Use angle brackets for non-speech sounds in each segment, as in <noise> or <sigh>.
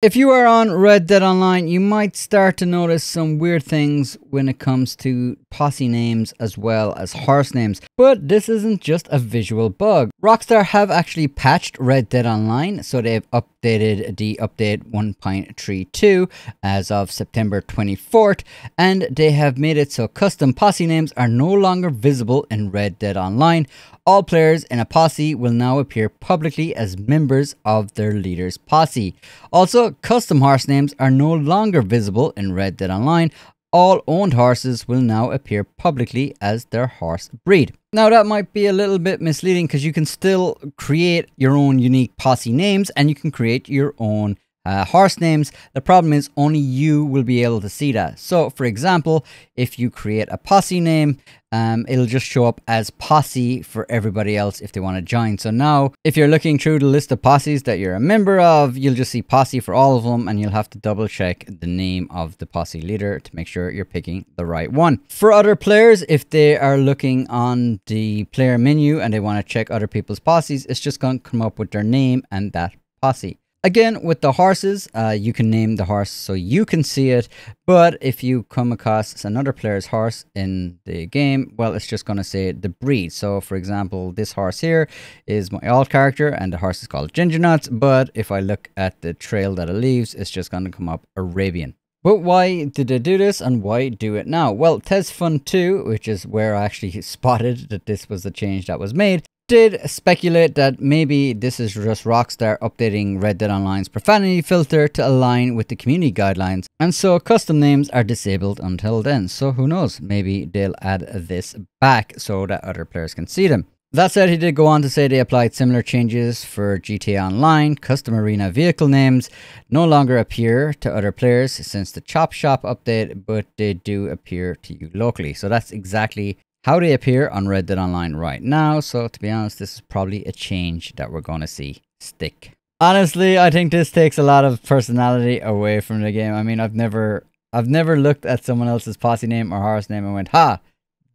If you are on Red Dead Online, you might start to notice some weird things when it comes to posse names as well as horse names. But this isn't just a visual bug. Rockstar have actually patched Red Dead Online, so they've updated the update 1.32 as of September 24th, and they have made it so custom posse names are no longer visible in Red Dead Online. All players in a posse will now appear publicly as members of their leader's posse. Also, custom horse names are no longer visible in Red Dead Online. All owned horses will now appear publicly as their horse breed. Now that might be a little bit misleading because you can still create your own unique posse names and you can create your own uh, horse names. The problem is only you will be able to see that. So for example, if you create a posse name, um, it'll just show up as posse for everybody else if they want to join. So now if you're looking through the list of posses that you're a member of, you'll just see posse for all of them and you'll have to double check the name of the posse leader to make sure you're picking the right one. For other players, if they are looking on the player menu and they want to check other people's posses, it's just going to come up with their name and that posse. Again, with the horses, uh, you can name the horse so you can see it. But if you come across another player's horse in the game, well, it's just going to say the breed. So, for example, this horse here is my alt character and the horse is called Ginger Nuts. But if I look at the trail that it leaves, it's just going to come up Arabian. But why did they do this and why do it now? Well, TezFun 2, which is where I actually <laughs> spotted that this was the change that was made, did speculate that maybe this is just Rockstar updating Red Dead Online's profanity filter to align with the community guidelines, and so custom names are disabled until then. So who knows, maybe they'll add this back so that other players can see them. That said, he did go on to say they applied similar changes for GTA Online. Custom arena vehicle names no longer appear to other players since the Chop Shop update, but they do appear to you locally. So that's exactly how they appear on Red Dead Online right now. So to be honest, this is probably a change that we're going to see stick. Honestly, I think this takes a lot of personality away from the game. I mean, I've never I've never looked at someone else's posse name or horse name and went, ha,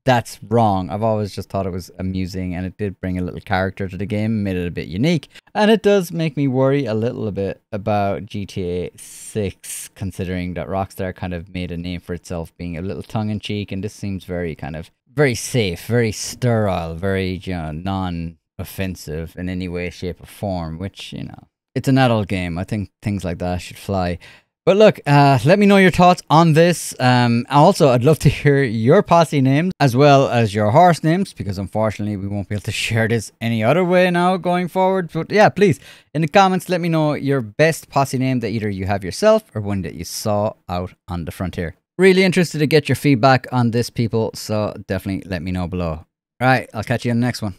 that's wrong. I've always just thought it was amusing and it did bring a little character to the game, made it a bit unique. And it does make me worry a little bit about GTA 6, considering that Rockstar kind of made a name for itself being a little tongue in cheek, and this seems very kind of very safe, very sterile, very you know, non-offensive in any way, shape, or form. Which you know, it's an adult game. I think things like that should fly. But look, uh, let me know your thoughts on this. Um, also, I'd love to <laughs> hear your posse names as well as your horse names because unfortunately we won't be able to <laughs> share this any other way now going forward. But yeah, please, in the comments, let me know your best posse name that either you have yourself or one that you saw out on the frontier. Really interested to get your feedback on this, people, so definitely let me know below. All right, I'll catch you in the next one.